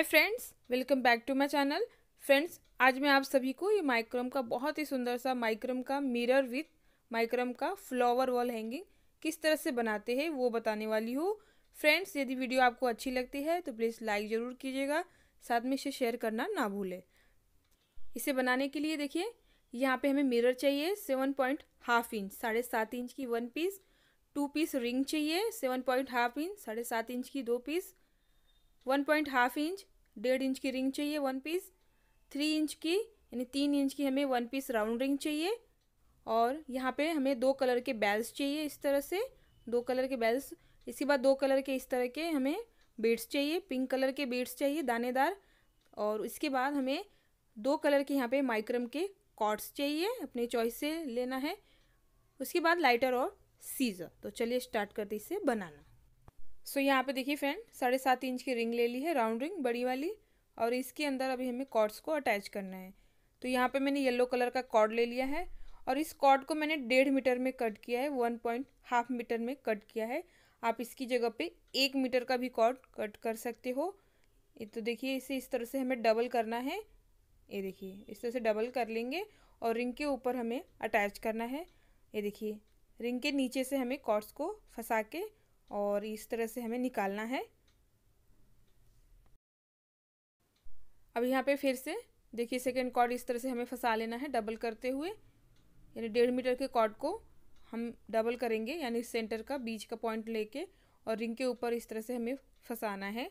Hi friends welcome back to my channel friends आज मैं आप सभी को ये माइक्रम का बहुत ही सुंदर सा माइक्रम का मिरर विथ माइक्रम का फ्लावर वॉल हैंगिंग किस तरह से बनाते हैं वो बताने वाली हूँ। फ्रेंड्स यदि वीडियो आपको अच्छी लगती है तो प्लीज़ लाइक ज़रूर कीजिएगा। साथ में इसे शेयर करना ना भूलें। इसे बनाने के लिए देखिए, यहाँ पे हमें मिरर चाहिए सेवन पॉइंट हाफ़ इंच साढ़े सात इंच की one piece two piece ring चाहिए सेवन पॉइंट हाफ़ इंच साढ़े सात इंच की दो piece one point half inch डेढ़ इंच की रिंग चाहिए वन पीस, थ्री इंच की, यानी तीन इंच की हमें वन पीस राउंड रिंग चाहिए। और यहाँ पे हमें दो कलर के बेल्स चाहिए इस तरह से, दो कलर के बेल्स। इसके बाद दो कलर के इस तरह के हमें बीड्स चाहिए, पिंक कलर के बीड्स चाहिए दानेदार। और इसके बाद हमें दो कलर के यहाँ पे माइक्रम के कॉर्ड्स चाहिए, अपने चॉइस से लेना है। उसके बाद लाइटर और सीज़र। तो चलिए स्टार्ट करते इसे बनाना। सो so, यहाँ पे देखिए फ्रेंड साढ़े सात इंच की रिंग ले ली है राउंड रिंग बड़ी वाली और इसके अंदर अभी हमें कॉर्ड्स को अटैच करना है। तो यहाँ पे मैंने येलो कलर का कॉर्ड ले लिया है और इस कॉर्ड को मैंने डेढ़ मीटर में कट किया है वन पॉइंट हाफ़ मीटर में कट किया है। आप इसकी जगह पे एक मीटर का भी कॉर्ड कट कर सकते हो। ये तो देखिए इसे इस तरह से हमें डबल करना है। ये देखिए इस तरह से डबल कर लेंगे और रिंग के ऊपर हमें अटैच करना है। ये देखिए रिंग के नीचे से हमें कॉर्ड्स को फंसा के और इस तरह से हमें निकालना है। अब यहाँ पे फिर से, देखिए सेकेंड कॉर्ड इस तरह से हमें फंसा लेना है डबल करते हुए। यानी डेढ़ मीटर के कॉर्ड को हम डबल करेंगे, यानी सेंटर का बीच का पॉइंट लेके और रिंग के ऊपर इस तरह से हमें फंसाना है।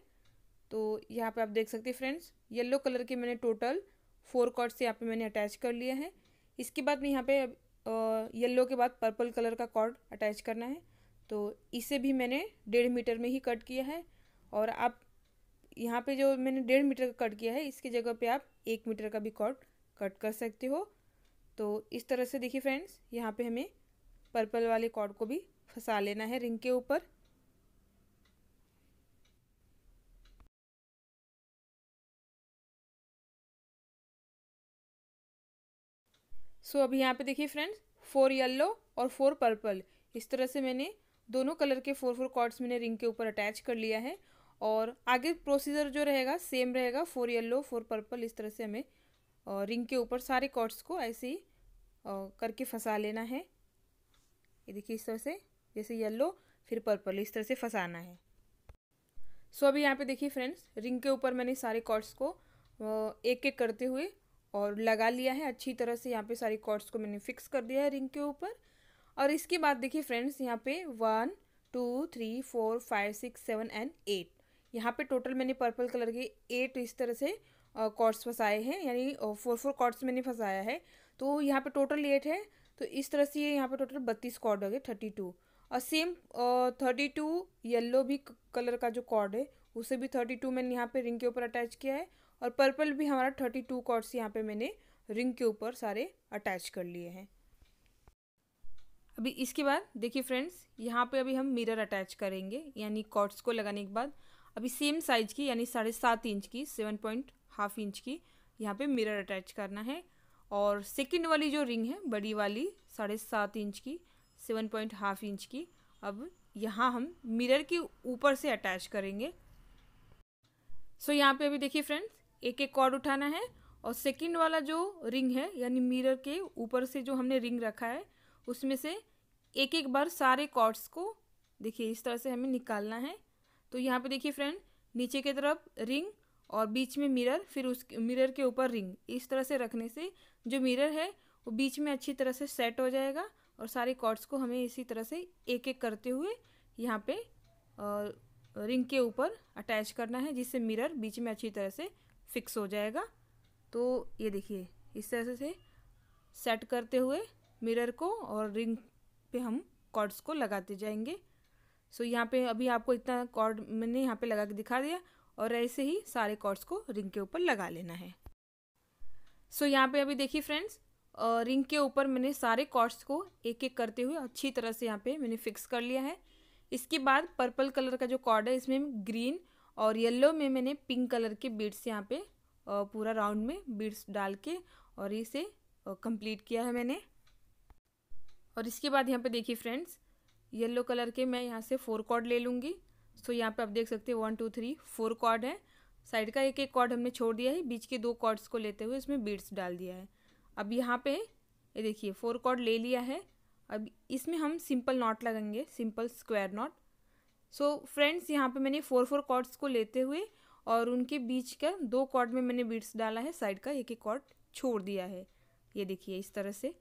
तो यहाँ पे आप देख सकते हैं फ्रेंड्स येलो कलर के मैंने टोटल फोर कॉर्ड यहाँ पे मैंने अटैच कर लिया है। इसके बाद में यहाँ पे येलो के बाद पर्पल कलर का कॉर्ड अटैच करना है। तो इसे भी मैंने डेढ़ मीटर में ही कट किया है और आप यहाँ पे जो मैंने डेढ़ मीटर का कट किया है इसकी जगह पे आप एक मीटर का भी कॉर्ड कट कर सकते हो। तो इस तरह से देखिए फ्रेंड्स यहाँ पे हमें पर्पल वाले कॉर्ड को भी फंसा लेना है रिंग के ऊपर। सो so, अभी यहाँ पे देखिए फ्रेंड्स फोर येलो और फोर पर्पल इस तरह से मैंने दोनों कलर के फोर फोर कॉर्ड्स मैंने रिंग के ऊपर अटैच कर लिया है और आगे प्रोसीजर जो रहेगा, सेम रहेगा, फोर येलो, फोर पर्पल, इस तरह से हमें रिंग के ऊपर सारे कॉर्ड्स को ऐसे ही करके फंसा लेना है। ये देखिए इस तरह से, जैसे येलो, फिर पर्पल, इस तरह से फंसाना है। सो, अभी यहाँ पे देखिए फ्रेंड्स, रिंग के ऊपर मैंने सारे कॉर्ड्स को एक एक करते हुए और लगा लिया है। अच्छी तरह से यहाँ पे सारी कॉर्ड्स को मैंने फिक्स कर दिया है रिंग के ऊपर। और इसके बाद देखिए फ्रेंड्स यहाँ पे one two three four five six seven and eight यहाँ पे टोटल मैंने पर्पल कलर के एट इस तरह से कॉर्ड्स फंसाए हैं, यानी फोर फोर कॉर्ड्स मैंने फंसाया है। तो यहाँ पे टोटल एट है तो इस तरह से ये यहाँ पे टोटल बत्तीस कॉर्ड हो गए थर्टी टू और सेम थर्टी टू येल्लो भी कलर का जो कॉर्ड है, उसे भी थर्टी टू मैंने यहाँ पे रिंग के ऊपर अटैच किया है। और पर्पल भी हमारा थर्टी टू कॉर्ड्स यहाँ पे मैंने रिंग के ऊपर सारे अटैच कर लिए हैं। अभी इसके बाद, देखिए फ्रेंड्स यहाँ पे अभी हम मिरर अटैच करेंगे, यानी कॉर्ड्स को लगाने के बाद। अभी सेम साइज़ की, यानी साढ़े सात इंच की सेवन पॉइंट हाफ़ इंच की, यहाँ पे मिरर अटैच करना है। और सेकंड वाली जो रिंग है, बड़ी वाली, साढ़े सात इंच की सेवन पॉइंट हाफ़ इंच की, अब यहाँ हम मिरर के ऊपर से अटैच करेंगे। सो यहाँ पे अभी देखिए फ्रेंड्स एक एक कॉर्ड उठाना है और सेकंड वाला जो रिंग है, यानी मिरर के ऊपर से जो हमने रिंग रखा है, उसमें से एक एक बार सारे कॉर्ड्स को, देखिए, इस तरह से हमें निकालना है। तो यहाँ पे देखिए फ्रेंड नीचे की तरफ़ रिंग और बीच में मिरर फिर उस मिरर के ऊपर रिंग इस तरह से रखने से जो मिरर है, वो बीच में अच्छी तरह से सेट हो जाएगा और सारे कॉर्ड्स को हमें इसी तरह से एक एक करते हुए यहाँ पे रिंग के ऊपर अटैच करना है, जिससे मिरर बीच में अच्छी तरह से फिक्स हो जाएगा। तो ये देखिए, इस तरह से सेट करते हुए मिरर को और रिंग पे हम कॉर्ड्स को लगाते जाएँगे। सो so, यहाँ पे अभी आपको इतना कॉर्ड मैंने यहाँ पे लगा के दिखा दिया और ऐसे ही सारे कॉर्ड्स को रिंग के ऊपर लगा लेना है। सो so, यहाँ पे अभी देखिए फ्रेंड्स रिंग के ऊपर मैंने सारे कॉर्ड्स को एक एक करते हुए अच्छी तरह से यहाँ पे मैंने फिक्स कर लिया है। इसके बाद पर्पल कलर का जो कॉर्ड है इसमें ग्रीन और येलो में मैंने पिंक कलर के बीड्स यहाँ पे पूरा राउंड में बीड्स डाल के और इसे कंप्लीट किया है मैंने। और इसके बाद यहाँ पे देखिए फ्रेंड्स येलो कलर के मैं यहाँ से फोर कॉर्ड ले लूँगी। सो यहाँ पे आप देख सकते हैं one two three four cord है। साइड का एक एक कॉर्ड हमने छोड़ दिया है, बीच के दो कॉर्ड्स को लेते हुए इसमें बीड्स डाल दिया है। अब यहाँ पे, ये देखिए फोर कॉर्ड ले लिया है। अब इसमें हम सिंपल नॉट लगाएँगे simple square knot so friends यहाँ पे मैंने फोर फोर कॉर्ड्स को लेते हुए और उनके बीच का दो कॉर्ड में मैंने बीड्स डाला है साइड का एक एक कॉर्ड छोड़ दिया है। ये देखिए, इस तरह से।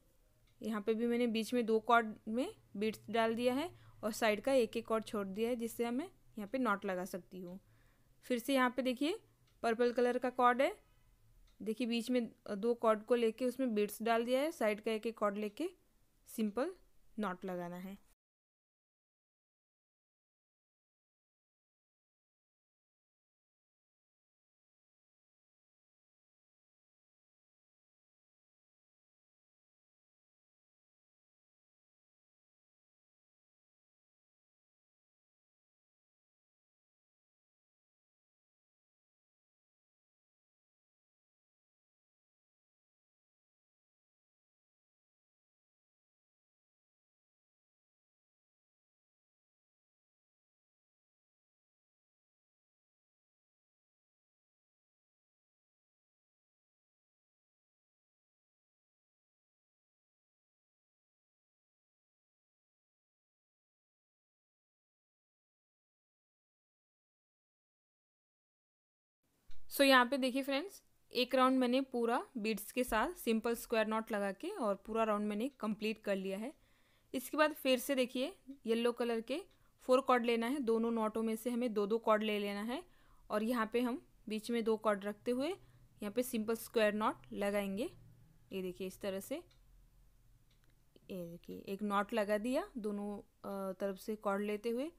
यहाँ पे भी मैंने बीच में दो कॉर्ड में बीट्स डाल दिया है और साइड का एक एक कॉर्ड छोड़ दिया है, जिससे मैं यहाँ पे नॉट लगा सकती हूँ। फिर से यहाँ पे देखिए, पर्पल कलर का कॉर्ड है। देखिए, बीच में दो कॉर्ड को लेके उसमें बीट्स डाल दिया है, साइड का एक एक कॉर्ड लेके सिंपल नॉट लगाना है। सो so, यहाँ पे देखिए फ्रेंड्स एक राउंड मैंने पूरा बीड्स के साथ सिंपल स्क्वायर नॉट लगा के और पूरा राउंड मैंने कंप्लीट कर लिया है। इसके बाद फिर से देखिए येलो कलर के फोर कॉर्ड लेना है। दोनों नॉटों में से हमें दो दो कॉर्ड ले लेना है और यहाँ पे हम बीच में दो कॉर्ड रखते हुए यहाँ पे सिंपल स्क्वायर नॉट लगाएँगे। ये देखिए इस तरह से। ये देखिए एक नॉट लगा दिया दोनों तरफ़ से कॉर्ड लेते हुए।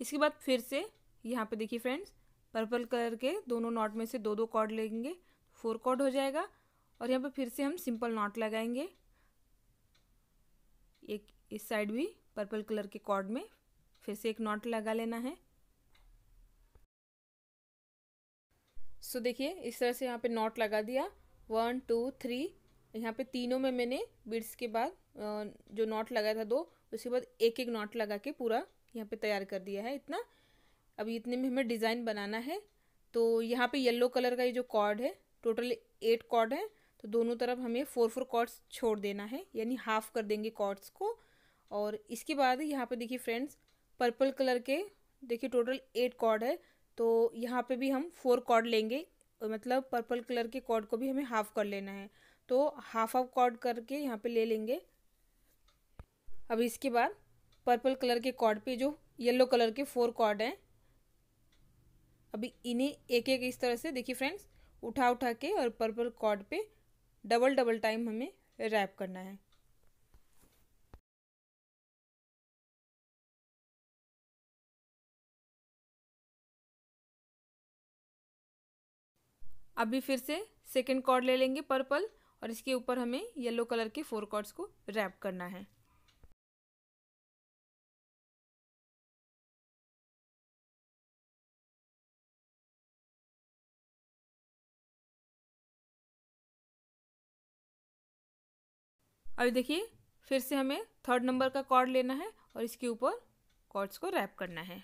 इसके बाद फिर से यहाँ पे देखिए फ्रेंड्स पर्पल कलर के दोनों नॉट में से दो दो कॉर्ड लेंगे फोर कॉर्ड हो जाएगा। और यहाँ पे फिर से हम सिंपल नॉट लगाएँगे। एक इस साइड भी पर्पल कलर के कॉर्ड में फिर से एक नॉट लगा लेना है। सो so, देखिए इस तरह से यहाँ पे नॉट लगा दिया। वन टू थ्री यहाँ पे तीनों में मैंने बिड्स के बाद जो नॉट लगाया था दो उसके बाद एक एक नॉट लगा के पूरा यहाँ पे तैयार कर दिया है इतना। अभी इतने में हमें डिज़ाइन बनाना है तो यहाँ पे येलो कलर का ये जो कॉर्ड है, टोटल एट कॉर्ड है तो दोनों तरफ़ हमें फोर फोर कॉर्ड्स छोड़ देना है, यानी हाफ़ कर देंगे कॉर्ड्स को। और इसके बाद यहाँ पे देखिए फ्रेंड्स, पर्पल कलर के देखिए टोटल एट कॉर्ड है तो यहाँ पे भी हम फोर कॉर्ड लेंगे मतलब पर्पल कलर के कॉर्ड को भी हमें हाफ़ कर लेना है। तो हाफ़ हाफ़ कॉर्ड करके यहाँ पे ले लेंगे। अब इसके बाद पर्पल कलर के कॉर्ड पे जो येलो कलर के फोर कॉर्ड हैं अभी इन्हें एक एक इस तरह से, देखिए फ्रेंड्स उठा उठा के और पर्पल कॉर्ड पे डबल डबल टाइम हमें रैप करना है। अभी फिर से सेकेंड कॉर्ड ले लेंगे पर्पल और इसके ऊपर हमें येलो कलर के फोर कॉर्ड्स को रैप करना है। अभी देखिए, फिर से हमें थर्ड नंबर का कॉर्ड लेना है और इसके ऊपर कॉर्ड्स को रैप करना है।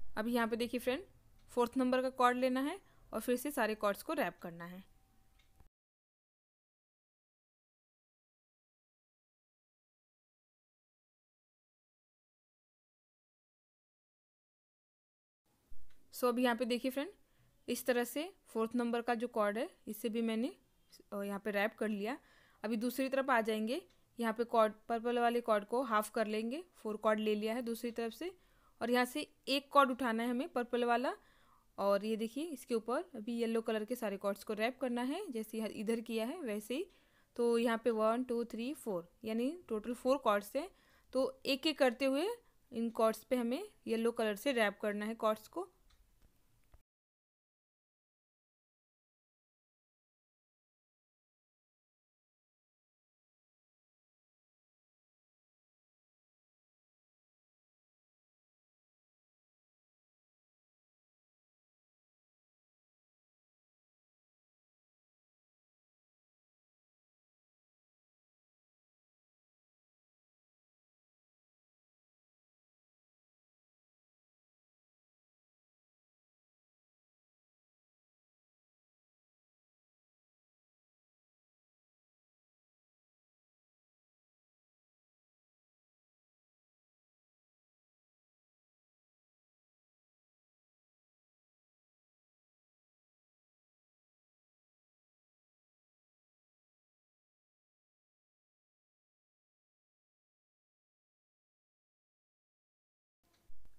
अभी यहाँ पे देखिए फ्रेंड फोर्थ नंबर का कॉर्ड लेना है और फिर से सारे कॉर्ड्स को रैप करना है। सो so, अभी यहाँ पे देखिए फ्रेंड इस तरह से फोर्थ नंबर का जो कॉर्ड है इसे भी मैंने यहाँ पे रैप कर लिया। अभी दूसरी तरफ़ आ जाएँगे यहाँ पे कॉर्ड पर्पल वाले कॉर्ड को हाफ़ कर लेंगे फोर कॉर्ड ले लिया है दूसरी तरफ़ से। और यहाँ से एक कॉर्ड उठाना है हमें पर्पल वाला। और ये देखिए इसके ऊपर अभी येलो कलर के सारे कॉर्ड्स को रैप करना है जैसे इधर किया है वैसे ही। तो यहाँ पे वन टू थ्री फोर यानी टोटल फोर कॉर्ड्स हैं। तो एक एक करते हुए इन कॉर्ड्स पे हमें येलो कलर से रैप करना है कॉर्ड्स को।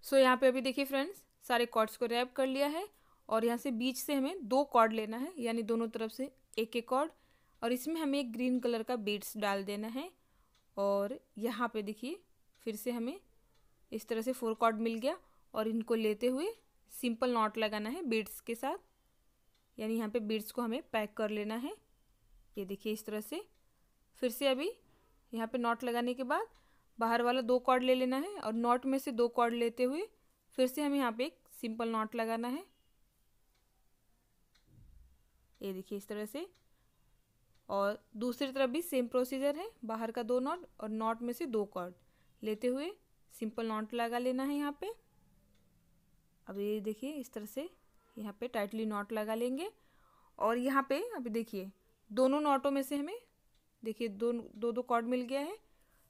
सो so, यहाँ पे अभी देखिए फ्रेंड्स सारे कॉर्ड्स को रैप कर लिया है और यहाँ से बीच से हमें दो कॉर्ड लेना है यानी दोनों तरफ़ से एक एक कॉर्ड और इसमें हमें एक ग्रीन कलर का बीड्स डाल देना है और यहाँ पे देखिए फिर से हमें इस तरह से फोर कॉर्ड मिल गया और इनको लेते हुए सिंपल नॉट लगाना है बीड्स के साथ। यानी यहाँ पे बीड्स को हमें पैक कर लेना है। ये देखिए इस तरह से। फिर से अभी यहाँ पे नॉट लगाने के बाद बाहर वाला दो कॉर्ड ले लेना है और नॉट में से दो कॉर्ड लेते हुए फिर से हमें यहाँ पे एक सिंपल नॉट लगाना है। ये देखिए इस तरह से। और दूसरी तरफ़ भी सेम प्रोसीजर है, बाहर का दो नॉट और नॉट में से दो कॉर्ड। लेते हुए सिंपल नॉट लगा लेना है यहाँ पे। अब ये देखिए इस तरह से यहाँ पे टाइटली नॉट लगा लेंगे। और यहाँ पे, अभी देखिए, दोनों नॉटों में से हमें, देखिए दो दो दो कॉर्ड मिल गया है।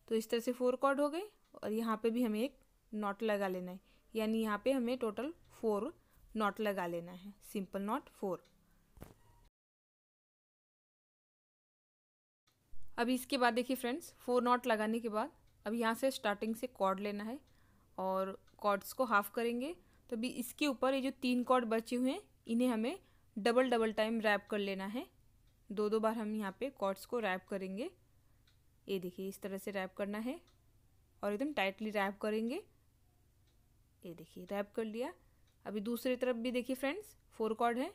तो इस तरह से फोर कॉर्ड हो गए और यहाँ पे भी हमें एक नॉट लगा लेना है। यानी यहाँ पे हमें टोटल फोर नॉट लगा लेना है। सिंपल नॉट फोर अभी इसके बाद देखिए फ्रेंड्स फोर नॉट लगाने के बाद अब यहाँ से स्टार्टिंग से कॉर्ड लेना है और कॉर्ड्स को हाफ़ करेंगे। तो अभी इसके ऊपर ये जो तीन कॉर्ड बचे हुए हैं, इन्हें हमें डबल डबल टाइम रैप कर लेना है। दो दो बार हम यहाँ पे कॉर्ड्स को रैप करेंगे। ये देखिए इस तरह से रैप करना है और एकदम टाइटली रैप करेंगे। ये देखिए, रैप कर लिया। अभी दूसरी तरफ़ भी देखिए फ्रेंड्स, फोर कॉर्ड है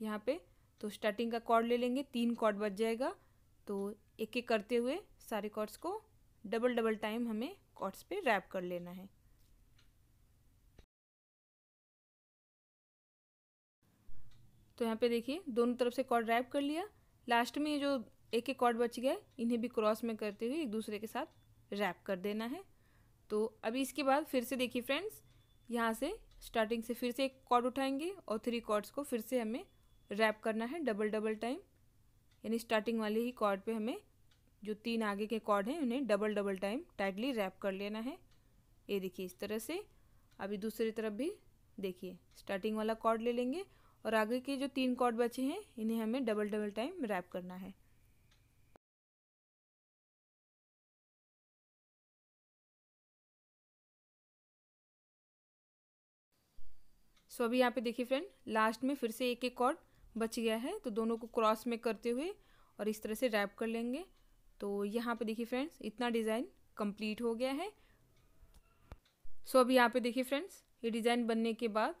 यहाँ पे। तो स्टार्टिंग का कॉर्ड ले लेंगे, तीन कॉर्ड बच जाएगा। तो एक एक करते हुए सारे कॉर्ड्स को डबल डबल टाइम हमें कॉर्ड्स पे रैप कर लेना है। तो यहाँ पे देखिए, दोनों तरफ़ से कॉर्ड रैप कर लिया। लास्ट में ये जो एक एक कॉर्ड बच गया इन्हें भी क्रॉस में करते हुए एक दूसरे के साथ रैप कर देना है। तो अभी इसके बाद फिर से देखिए फ्रेंड्स यहाँ से स्टार्टिंग से फिर से एक कॉर्ड उठाएँगे और थ्री कॉर्ड्स को फिर से हमें रैप करना है डबल डबल टाइम यानी स्टार्टिंग वाले ही कॉर्ड पे हमें जो तीन आगे के कॉर्ड हैं, उन्हें double double time tightly wrap कर लेना है। ये देखिए इस तरह से। अभी दूसरी तरफ़ भी देखिए स्टार्टिंग वाला कॉर्ड ले लेंगे और आगे के जो तीन कॉर्ड बचे हैं, इन्हें हमें डबल डबल टाइम रैप करना है। सो अभी यहाँ पे देखिए फ्रेंड लास्ट में फिर से एक एक कॉर्ड बच गया है तो दोनों को क्रॉस में करते हुए और इस तरह से रैप कर लेंगे। तो यहाँ पे देखिए फ्रेंड्स इतना डिज़ाइन कंप्लीट हो गया है। सो अभी यहाँ पे देखिए फ्रेंड्स ये डिज़ाइन बनने के बाद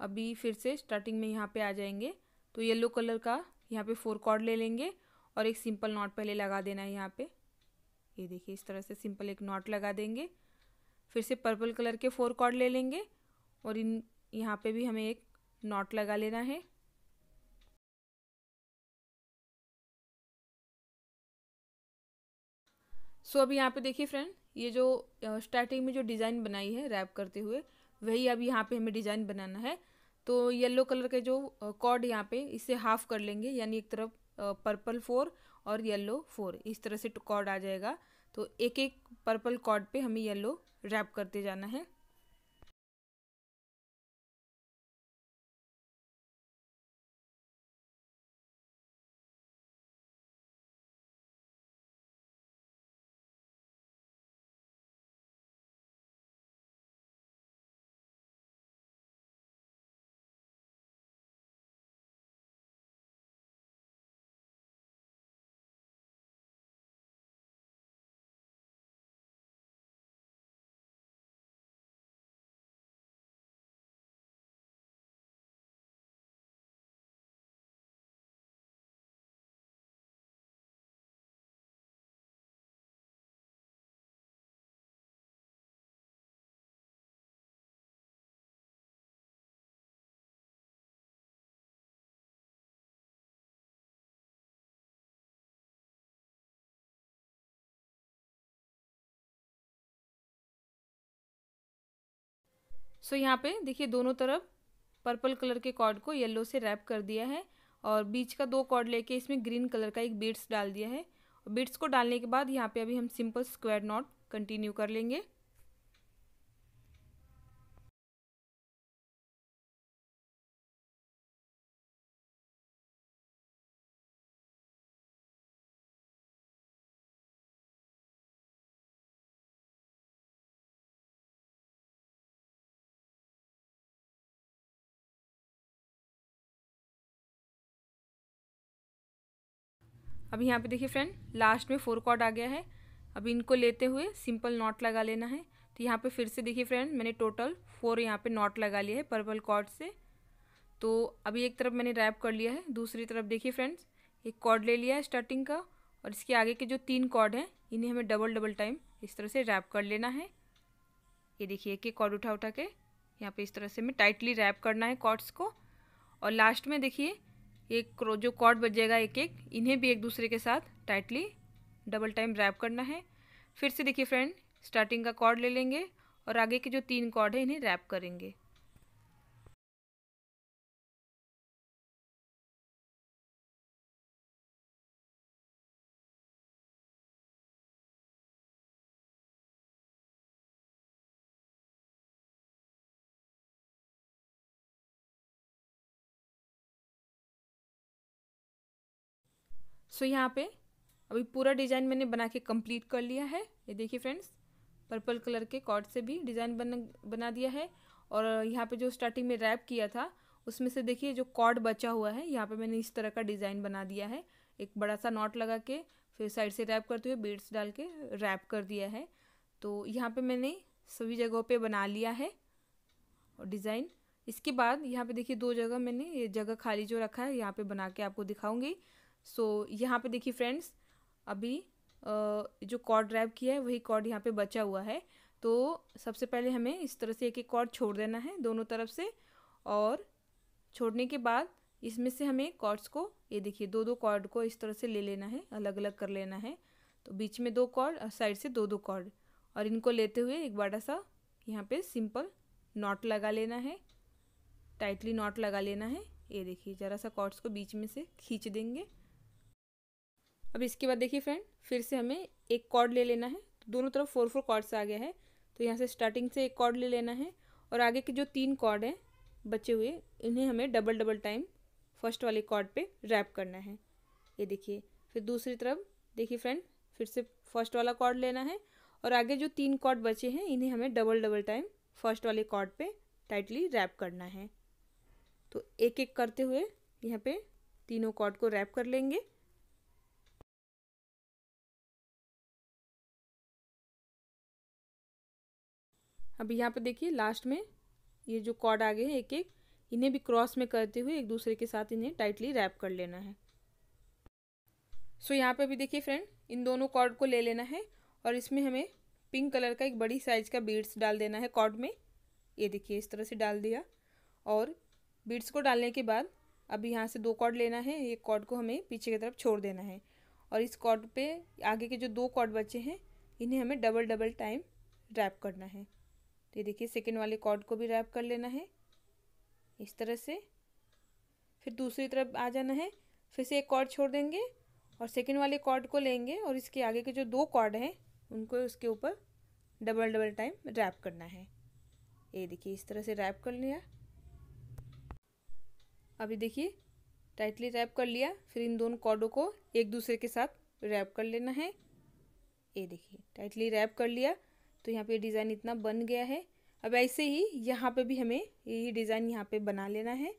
अभी फिर से स्टार्टिंग में यहाँ पे आ जाएँगे। तो येलो कलर का यहाँ पे फोर कॉर्ड ले लेंगे और एक सिंपल नॉट पहले लगा देना है यहाँ पे। ये देखिए, इस तरह से सिंपल एक नॉट लगा देंगे। फिर से पर्पल कलर के फोर कॉर्ड ले लेंगे और इन यहाँ पे भी हमें एक नॉट लगा लेना है। सो अभी यहाँ पे देखिए फ्रेंड ये जो स्टार्टिंग में जो डिज़ाइन बनाई है रैप करते हुए, वही अब यहाँ पे हमें डिज़ाइन बनाना है। तो येलो कलर के जो कॉर्ड यहाँ पे, इसे हाफ़ कर लेंगे, यानी एक तरफ़ पर्पल फोर और येलो फोर इस तरह से कॉर्ड आ जाएगा। तो एक एक पर्पल कॉर्ड पे हमें येलो रैप करते जाना है। सो so, यहाँ पे देखिए दोनों तरफ़ पर्पल कलर के कॉर्ड को येलो से रैप कर दिया है और बीच का दो कॉर्ड लेके इसमें ग्रीन कलर का एक बीड्स डाल दिया है। बीड्स को डालने के बाद यहाँ पे अभी हम सिंपल स्क्वायर नॉट कंटिन्यू कर लेंगे। अब यहाँ पे देखिए फ्रेंड लास्ट में फोर कॉर्ड आ गया है। अब इनको लेते हुए सिंपल नॉट लगा लेना है। तो यहाँ पे फिर से देखिए फ्रेंड मैंने टोटल फोर यहाँ पे नॉट लगा लिया है पर्पल कॉर्ड से। तो अभी एक तरफ़ मैंने रैप कर लिया है, दूसरी तरफ़ देखिए फ्रेंड्स एक कॉर्ड ले लिया है स्टार्टिंग का और इसके आगे के जो तीन कॉर्ड हैं, इन्हें हमें डबल डबल टाइम इस तरह से रैप कर लेना है। ये देखिए एक एक कॉर्ड उठा उठा के, यहाँ पे इस तरह से हमें टाइटली रैप करना है कॉर्ड्स को। और लास्ट में देखिए एक जो कॉर्ड बजेगा एक एक इन्हें भी एक दूसरे के साथ टाइटली डबल टाइम रैप करना है। फिर से देखिए फ्रेंड स्टार्टिंग का कॉर्ड ले लेंगे और आगे के जो तीन कॉर्ड है, इन्हें रैप करेंगे। सो so, यहाँ पे अभी पूरा डिज़ाइन मैंने बना के कंप्लीट कर लिया है। ये देखिए फ्रेंड्स पर्पल कलर के कॉर्ड से भी डिज़ाइन बना बना दिया है। और यहाँ पे जो स्टार्टिंग में रैप किया था उसमें से देखिए जो कॉर्ड बचा हुआ है यहाँ पे मैंने इस तरह का डिज़ाइन बना दिया है। एक बड़ा सा नॉट लगा के फिर साइड से रैप करते हुए बीड्स डाल के रैप कर दिया है। तो यहाँ पे मैंने सभी जगहों पे बना लिया है और डिज़ाइन इसके बाद यहाँ पे देखिए दो जगह मैंने ये जगह खाली जो रखा है यहाँ पे बना के आपको दिखाऊँगी। सो so, यहाँ पे देखिए फ्रेंड्स अभी जो कॉर्ड ड्राइव किया है वही कॉर्ड यहाँ पे बचा हुआ है। तो सबसे पहले हमें इस तरह से एक एक कॉर्ड छोड़ देना है दोनों तरफ़ से और छोड़ने के बाद इसमें से हमें कॉर्ड्स को ये देखिए दो दो कॉर्ड को इस तरह से ले लेना है अलग अलग कर लेना है। तो बीच में दो कॉर्ड और साइड से दो दो कॉर्ड और इनको लेते हुए एक बड़ा सा यहाँ पे सिंपल नॉट लगा लेना है टाइटली नॉट लगा लेना है। ये देखिए ज़रा सा कॉर्ड्स को बीच में से खींच देंगे। अब इसके बाद देखिए फ्रेंड फिर से हमें एक कॉर्ड ले लेना है। दोनों तरफ़ फोर फोर कॉर्ड्स आ गया है। तो यहाँ से स्टार्टिंग से एक कॉर्ड ले लेना है और आगे के जो तीन कॉर्ड हैं बचे हुए, इन्हें हमें डबल डबल टाइम फ़र्स्ट वाले कॉर्ड पे रैप करना है। ये देखिए, फिर दूसरी तरफ़ देखिए फ्रेंड फिर से फ़र्स्ट वाला कॉर्ड लेना है और आगे जो तीन कॉर्ड बचे हैं, इन्हें हमें डबल डबल टाइम फ़र्स्ट वाले कॉर्ड पे टाइटली रैप करना है। तो एक एक करते हुए यहाँ पे तीनों कॉर्ड को रैप कर लेंगे। अब यहाँ पे देखिए लास्ट में ये जो कॉर्ड आ गए हैं एक एक इन्हें भी क्रॉस में करते हुए एक दूसरे के साथ इन्हें टाइटली रैप कर लेना है। सो so, यहाँ पे भी देखिए फ्रेंड इन दोनों कॉर्ड को ले लेना है और इसमें हमें पिंक कलर का एक बड़ी साइज़ का बीड्स डाल देना है कॉर्ड में। ये देखिए इस तरह से डाल दिया और बीड्स को डालने के बाद अब यहाँ से दो कॉर्ड लेना है एक कॉर्ड को हमें पीछे की तरफ़ छोड़ देना है और इस कॉर्ड पे आगे के जो दो कॉर्ड बचे हैं इन्हें हमें डबल डबल टाइम रैप करना है। तो ये देखिए सेकेंड वाले कॉर्ड को भी रैप कर लेना है। इस तरह से। फिर दूसरी तरफ़ आ जाना है। फिर से एक कॉर्ड छोड़ देंगे और सेकेंड वाले कॉर्ड को लेंगे और इसके आगे के जो दो कॉर्ड हैं, उनको उसके ऊपर डबल डबल टाइम रैप करना है। ये देखिए, इस तरह से रैप कर लिया। अभी देखिए टाइटली रैप कर लिया। फिर इन दोनों कॉर्डों को एक दूसरे के साथ रैप कर लेना है। ये देखिए टाइटली रैप कर लिया। तो यहाँ पे डिज़ाइन इतना बन गया है। अब ऐसे ही यहाँ पे भी हमें यही डिज़ाइन यहाँ पे बना लेना है।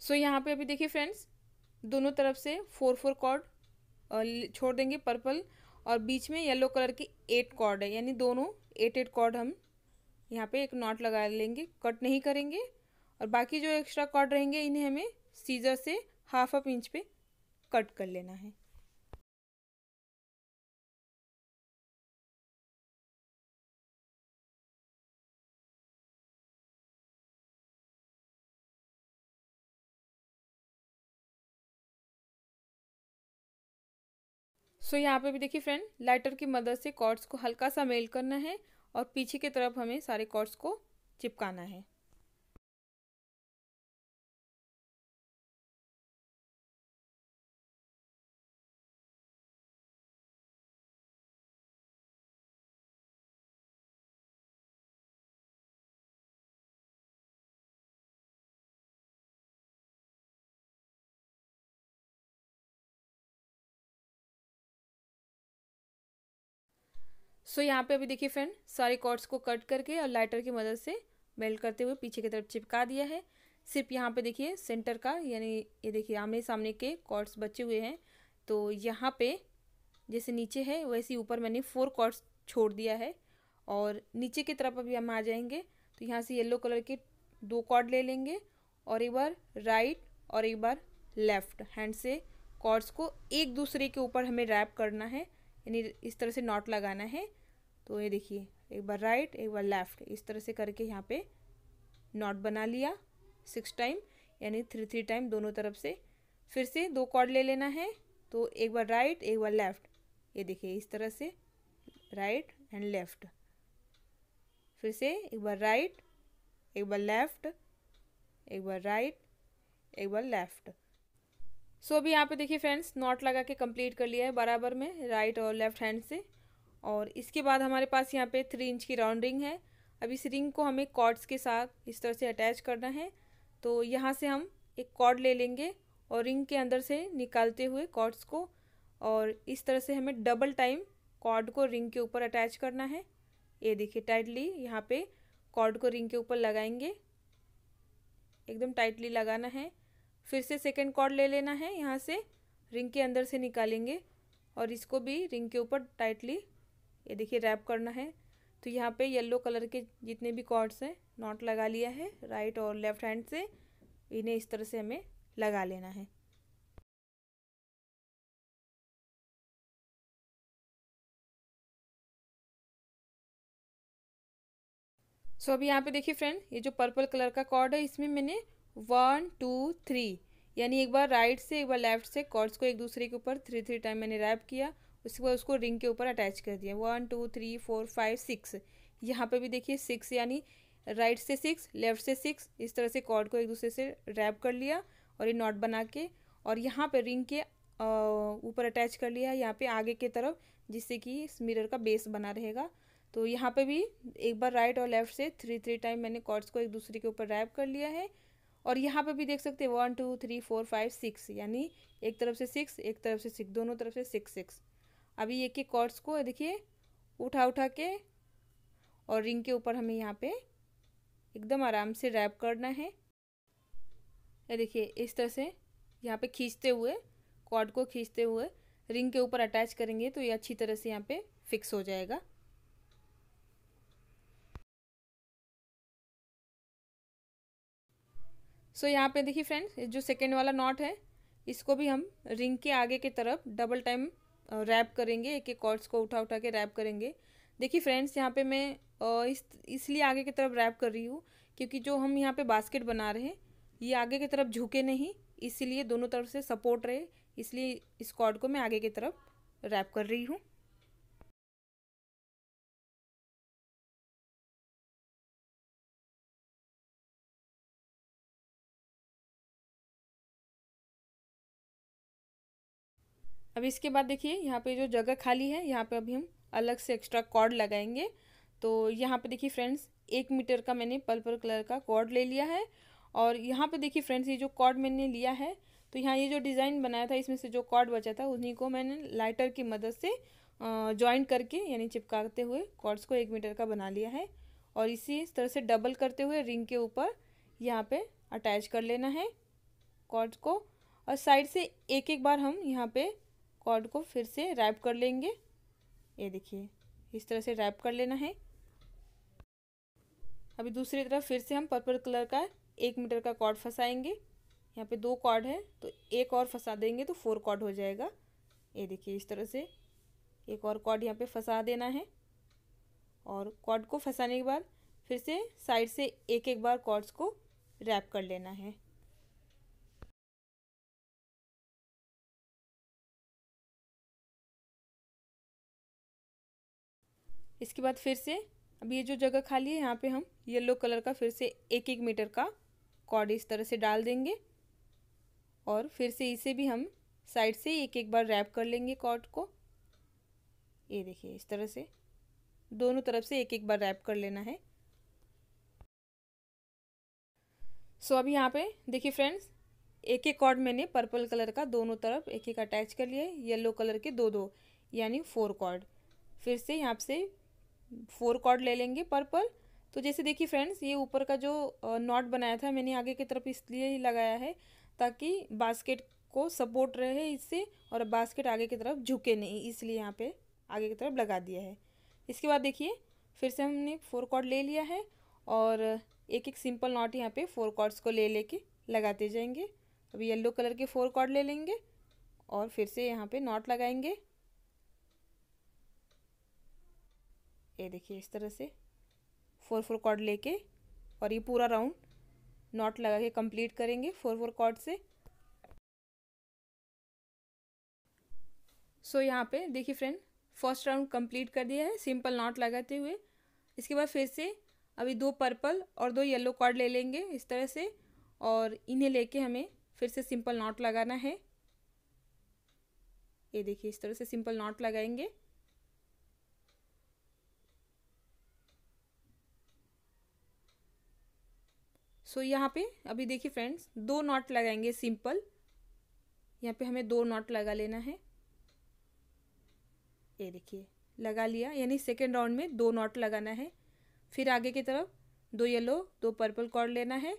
सो so, यहाँ पे अभी देखिए फ्रेंड्स दोनों तरफ़ से फोर फोर कॉर्ड छोड़ देंगे पर्पल और बीच में येलो कलर की एट कॉर्ड है। यानी दोनों एट एट कॉर्ड हम यहाँ पे एक नॉट लगा लेंगे कट नहीं करेंगे और बाकी जो एक्स्ट्रा कॉर्ड रहेंगे इन्हें हमें सीजर से हाफ़ अप इंच पे कट कर लेना है। सो so, यहाँ पे भी देखिए फ्रेंड लाइटर की मदद से कॉर्ड्स को हल्का सा मेल करना है और पीछे की तरफ़ हमें सारे कॉर्ड्स को चिपकाना है। सो so, यहाँ पे अभी देखिए फ्रेंड सारे कॉर्ड्स को कट करके और लाइटर की मदद से मेल्ट करते हुए पीछे की तरफ़ चिपका दिया है। सिर्फ़ यहाँ पे देखिए सेंटर का यानी ये देखिए आमने सामने के कॉर्ड्स बचे हुए हैं। तो यहाँ पे जैसे नीचे है वैसे ऊपर मैंने फोर कॉर्ड्स छोड़ दिया है और नीचे की तरफ़ अभी हम आ जाएँगे। तो यहाँ से येलो कलर के दो कॉर्ड ले लेंगे और एक बार राइट और एक बार लेफ़्ट हैंड से कॉर्ड्स को एक दूसरे के ऊपर हमें रैप करना है। यानी इस तरह से नॉट लगाना है। तो ये देखिए, एक बार राइट एक बार लेफ़्ट इस तरह से करके यहाँ पे नॉट बना लिया सिक्स टाइम यानी थ्री थ्री टाइम दोनों तरफ़ से। फिर से दो कॉर्ड ले लेना है तो एक बार राइट एक बार लेफ़्ट ये देखिए, इस तरह से राइट एंड लेफ़्ट फिर से एक बार राइट एक बार लेफ़्ट एक बार राइट एक बार लेफ़्ट सो अभी यहाँ पे देखिए फ्रेंड्स नॉट लगा के कंप्लीट कर लिया है बराबर में राइट और लेफ़्ट हैंड से। और इसके बाद हमारे पास यहाँ पे थ्री इंच की राउंड रिंग है। अब इस रिंग को हमें कॉर्ड्स के साथ इस तरह से अटैच करना है। तो यहाँ से हम एक कॉर्ड ले लेंगे और रिंग के अंदर से निकालते हुए कॉर्ड्स को और इस तरह से हमें डबल टाइम कॉर्ड को रिंग के ऊपर अटैच करना है। ये देखिए टाइटली यहाँ पे कॉर्ड को रिंग के ऊपर लगाएँगे। एकदम टाइटली लगाना है। फिर से सेकेंड कॉर्ड ले लेना है। यहाँ से रिंग के अंदर से निकालेंगे और इसको भी रिंग के ऊपर टाइटली ये देखिए रैप करना है। तो यहाँ पे येलो कलर के जितने भी कॉर्ड्स हैं नॉट लगा लिया है। राइट और लेफ़्ट हैंड से इन्हें इस तरह से हमें लगा लेना है। सो so, अभी यहाँ पे देखिए फ्रेंड ये जो पर्पल कलर का कॉर्ड है इसमें मैंने वन टू थ्री यानी एक बार राइट से एक बार लेफ़्ट से कॉर्ड्स को एक दूसरे के ऊपर थ्री थ्री टाइम मैंने रैप किया। उसके बाद उसको रिंग के ऊपर अटैच कर दिया। One two three four five six यहाँ पे भी देखिए सिक्स यानी राइट से सिक्स लेफ़्ट से सिक्स इस तरह से कॉर्ड को एक दूसरे से रैप कर लिया और ये नॉट बना के और यहाँ पे रिंग के ऊपर अटैच कर लिया। यहाँ पे आगे की तरफ़, जिससे कि इस मिरर का बेस बना रहेगा। तो यहाँ पे भी एक बार राइट और लेफ़्ट से थ्री थ्री टाइम मैंने कॉर्ड्स को एक दूसरे के ऊपर रैप कर लिया है। और यहाँ पे भी देख सकते हैं one two three four five six यानी एक तरफ़ से सिक्स एक तरफ़ से सिक्स दोनों तरफ़ से सिक्स सिक्स अभी एक एक कॉर्ड्स को देखिए उठा उठा के और रिंग के ऊपर हमें यहाँ पे एकदम आराम से रैप करना है। ये देखिए इस तरह से यहाँ पे खींचते हुए कॉर्ड को खींचते हुए रिंग के ऊपर अटैच करेंगे तो ये अच्छी तरह से यहाँ पे फिक्स हो जाएगा। सो so, यहाँ पे देखिए फ्रेंड्स जो सेकेंड वाला नॉट है इसको भी हम रिंग के आगे की तरफ़ डबल टाइम रैप करेंगे एक एक कॉर्ड्स को उठा उठा के रैप करेंगे। देखिए फ्रेंड्स यहाँ पे मैं इस, इसलिए आगे की तरफ़ रैप कर रही हूँ, क्योंकि जो हम यहाँ पे बास्केट बना रहे हैं, ये आगे की तरफ़ झुके नहीं, इसीलिए दोनों तरफ़ से सपोर्ट रहे, इसलिए इस कॉर्ड को मैं आगे की तरफ़ रैप कर रही हूँ। अब इसके बाद देखिए, यहाँ पे जो जगह खाली है, यहाँ पे अभी हम अलग से एक्स्ट्रा कॉर्ड लगाएँगे। तो यहाँ पे देखिए फ्रेंड्स एक मीटर का मैंने पर्पल कलर का कॉर्ड ले लिया है। और यहाँ पे देखिए फ्रेंड्स ये जो कॉर्ड मैंने लिया है तो यहाँ ये जो डिज़ाइन बनाया था, इसमें से जो कॉर्ड बचा था, उन्हीं को मैंने लाइटर की मदद से ज्वाइंट करके, यानी चिपकाते हुए कॉर्ड्स को एक मीटर का बना लिया है। और इसी तरह से डबल करते हुए रिंग के ऊपर यहाँ पे अटैच कर लेना है कॉर्ड्स को। और साइड से एक एक बार हम यहाँ पे कॉर्ड को फिर से रैप कर लेंगे। ये देखिए, इस तरह से रैप कर लेना है। अभी दूसरी तरफ़ फिर से हम पर्पल कलर का एक मीटर का कॉर्ड फंसाएँगे। यहाँ पे दो कॉर्ड है तो एक और फंसा देंगे तो फोर कॉर्ड हो जाएगा। ये देखिए, इस तरह से एक और कॉर्ड यहाँ पे फंसा देना है। और कॉर्ड को फंसाने के बाद फिर से साइड से एक एक बार कॉर्ड्स को रैप कर लेना है। इसके बाद फिर से, अब ये जो जगह खाली है, यहाँ पे हम येलो कलर का फिर से एक एक मीटर का कॉर्ड इस तरह से डाल देंगे। और फिर से इसे भी हम साइड से एक एक बार रैप कर लेंगे कॉर्ड को। ये देखिए, इस तरह से दोनों तरफ़ से एक एक बार रैप कर लेना है। सो अभी यहाँ पे देखिए फ्रेंड्स एक एक कॉर्ड मैंने पर्पल कलर का दोनों तरफ़ एक एक अटैच कर लिया है येलो कलर के दो दो यानी फोर कॉर्ड फिर से यहाँ से फोर कॉर्ड ले लेंगे पर्पल तो जैसे देखिए फ्रेंड्स, ये ऊपर का जो नॉट बनाया था मैंने आगे की तरफ़ इसलिए ही लगाया है ताकि बास्केट को सपोर्ट रहे इससे और बास्केट आगे की तरफ़ झुके नहीं, इसलिए यहाँ पे आगे की तरफ़ लगा दिया है। इसके बाद देखिए, फिर से हमने फोर कॉर्ड ले लिया है और एक एक सिंपल नॉट यहाँ पे फोर कॉर्ड्स को ले लेके लगाते जाएँगे। अभी येलो कलर के फोर कॉर्ड ले लेंगे और फिर से यहाँ पे नॉट लगाएँगे। ये देखिए इस तरह से फोर फोर कॉर्ड लेके और ये पूरा राउंड नॉट लगा के कंप्लीट करेंगे फोर फोर कॉर्ड से। सो so, यहाँ पे देखिए फ्रेंड फ़र्स्ट राउंड कंप्लीट कर दिया है सिंपल नॉट लगाते हुए। इसके बाद फिर से अभी दो पर्पल और दो येलो कॉर्ड ले लेंगे इस तरह से और इन्हें लेके हमें फिर से सिंपल नॉट लगाना है। ये देखिए इस तरह से सिंपल नॉट लगाएँगे। सो so, यहाँ पे अभी देखिए फ्रेंड्स दो नॉट लगाएँगे सिंपल यहाँ पे हमें दो नॉट लगा लेना है. ये देखिए लगा लिया. यानी सेकेंड राउंड में दो नॉट लगाना है. फिर आगे की तरफ़ दो येलो दो पर्पल कॉर्ड लेना है.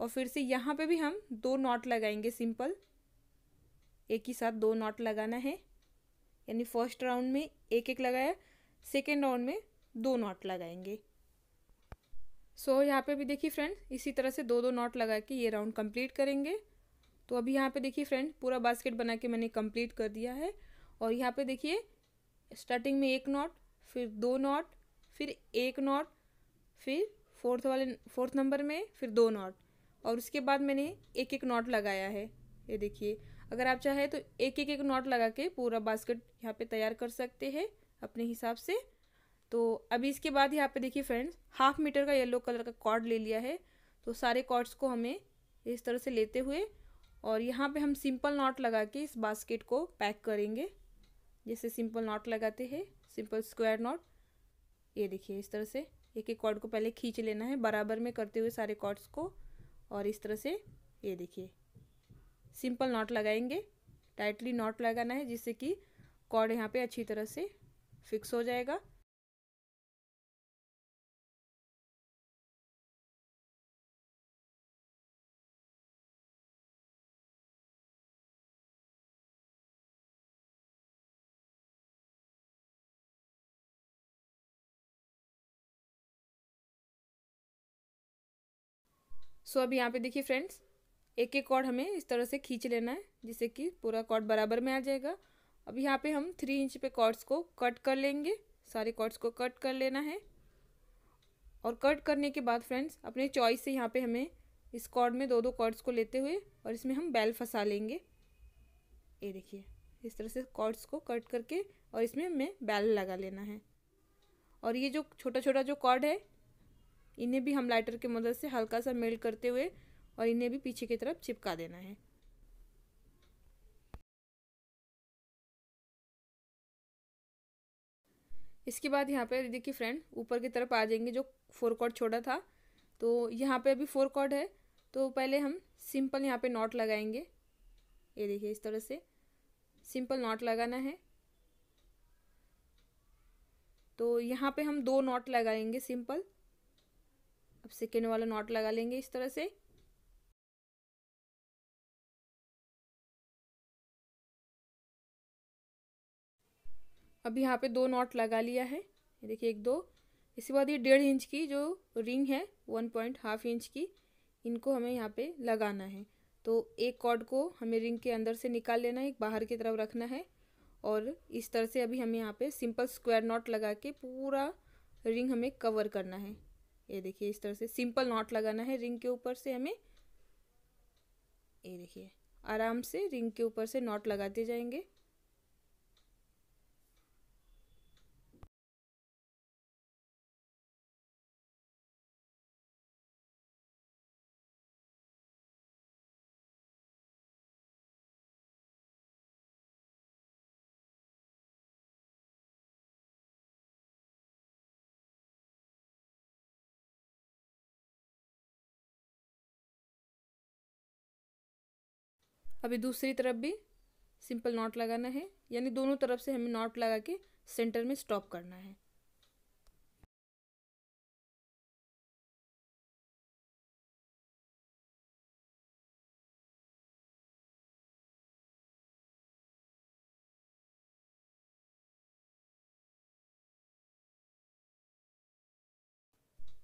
और फिर से यहाँ पे भी हम दो नॉट लगाएँगे सिंपल एक ही साथ दो नॉट लगाना है. यानी फ़र्स्ट राउंड में एक एक लगाया सेकेंड राउंड में दो नॉट लगाएँगे. सो so, यहाँ पे भी देखिए फ्रेंड इसी तरह से दो दो नॉट लगा के ये राउंड कंप्लीट करेंगे। तो अभी यहाँ पे देखिए फ्रेंड पूरा बास्केट बना के मैंने कंप्लीट कर दिया है। और यहाँ पे देखिए स्टार्टिंग में एक नॉट फिर दो नॉट फिर एक नॉट फिर फोर्थ वाले फोर्थ नंबर में फिर दो नॉट और उसके बाद मैंने एक एक नॉट लगाया है। ये देखिए अगर आप चाहें तो एक एक एक नॉट लगा के पूरा बास्केट यहाँ पे तैयार कर सकते हैं अपने हिसाब से। तो अभी इसके बाद यहाँ पे देखिए फ्रेंड्स हाफ़ मीटर का येलो कलर का कॉर्ड ले लिया है। तो सारे कॉर्ड्स को हमें इस तरह से लेते हुए और यहाँ पे हम सिंपल नॉट लगा के इस बास्केट को पैक करेंगे। जैसे सिंपल नॉट लगाते हैं सिंपल स्क्वायर नॉट ये देखिए इस तरह से एक एक कॉर्ड को पहले खींच लेना है, बराबर में करते हुए सारे कॉर्ड्स को और इस तरह से ये देखिए। सिंपल नॉट लगाएँगे टाइटली नॉट लगाना है जिससे कि कॉर्ड यहाँ पे अच्छी तरह से फिक्स हो जाएगा। सो अब यहाँ पे देखिए फ्रेंड्स एक एक कॉर्ड हमें इस तरह से खींच लेना है, जिससे कि पूरा कॉर्ड बराबर में आ जाएगा। अब यहाँ पे हम थ्री इंच पे कॉर्ड्स को कट कर लेंगे। सारे कॉर्ड्स को कट कर लेना है। और कट करने के बाद फ्रेंड्स अपने चॉइस से यहाँ पे हमें इस कॉर्ड में दो दो कॉर्ड्स को लेते हुए और इसमें हम बैल फंसा लेंगे। ये देखिए, इस तरह से कॉर्ड्स को कट करके और इसमें हमें बैल लगा लेना है। और ये जो छोटा छोटा जो कॉर्ड है इन्हें भी हम लाइटर की मदद से हल्का सा मेल्ट करते हुए और इन्हें भी पीछे की तरफ़ चिपका देना है। इसके बाद यहाँ पे देखिए फ्रेंड ऊपर की तरफ़ आ जाएँगे जो फोर कॉर्ड छोटा था। तो यहाँ पे अभी फोर कॉर्ड है। तो पहले हम सिंपल यहाँ पे नॉट लगाएँगे। ये देखिए इस तरह से सिंपल नॉट लगाना है। तो यहाँ पे हम दो नॉट लगाएँगे सिंपल अब सेकेंड वाला नॉट लगा लेंगे इस तरह से। अब यहाँ पे दो नॉट लगा लिया है। देखिए एक दो। इसके बाद ये डेढ़ इंच की जो रिंग है वन पॉइंट हाफ़ इंच की, इनको हमें यहाँ पे लगाना है। तो एक कॉर्ड को हमें रिंग के अंदर से निकाल लेना है, एक बाहर की तरफ़ रखना है। और इस तरह से अभी हमें यहाँ पे सिंपल स्क्वायर नॉट लगा के पूरा रिंग हमें कवर करना है। ये देखिए इस तरह से सिंपल नॉट लगाना है रिंग के ऊपर से हमें। ये देखिए, आराम से रिंग के ऊपर से नॉट लगाते जाएँगे। अभी दूसरी तरफ़ भी सिंपल नॉट लगाना है। यानी दोनों तरफ़ से हमें नॉट लगा के सेंटर में स्टॉप करना है।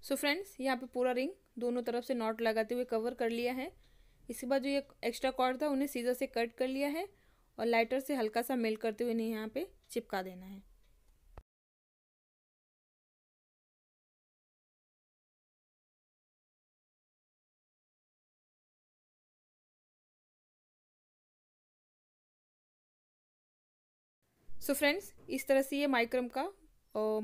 सो फ्रेंड्स यहाँ पे पूरा रिंग दोनों तरफ़ से नॉट लगाते हुए कवर कर लिया है। इसके बाद जो ये एक्स्ट्रा कॉर्ड था, उन्हें सीजर से कट कर लिया है और लाइटर से हल्का सा मेल करते हुए नहीं यहाँ पे चिपका देना है। सो so फ्रेंड्स इस तरह से ये माइक्रम का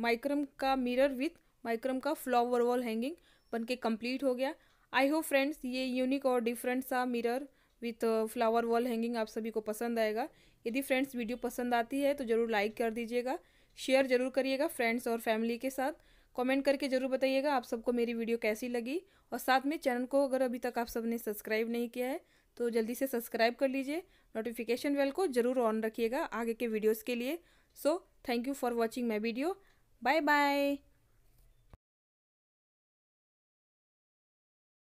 माइक्रम का मिरर विथ माइक्रम का फ्लावर वॉल हैंगिंग बन के कंप्लीट हो गया। आई होप फ्रेंड्स ये यूनिक और डिफरेंट सा mirror with flower wall hanging आप सभी को पसंद आएगा। यदि फ्रेंड्स वीडियो पसंद आती है तो ज़रूर लाइक कर दीजिएगा। शेयर ज़रूर करिएगा फ्रेंड्स और फैमिली के साथ। कमेंट करके ज़रूर बताइएगा आप सबको मेरी वीडियो कैसी लगी। और साथ में चैनल को अगर अभी तक आप सबने सब्सक्राइब नहीं किया है तो जल्दी से सब्सक्राइब कर लीजिए। नोटिफिकेशन बेल को ज़रूर ऑन रखिएगा आगे के वीडियोज़ के लिए। So thank you for watching my video bye bye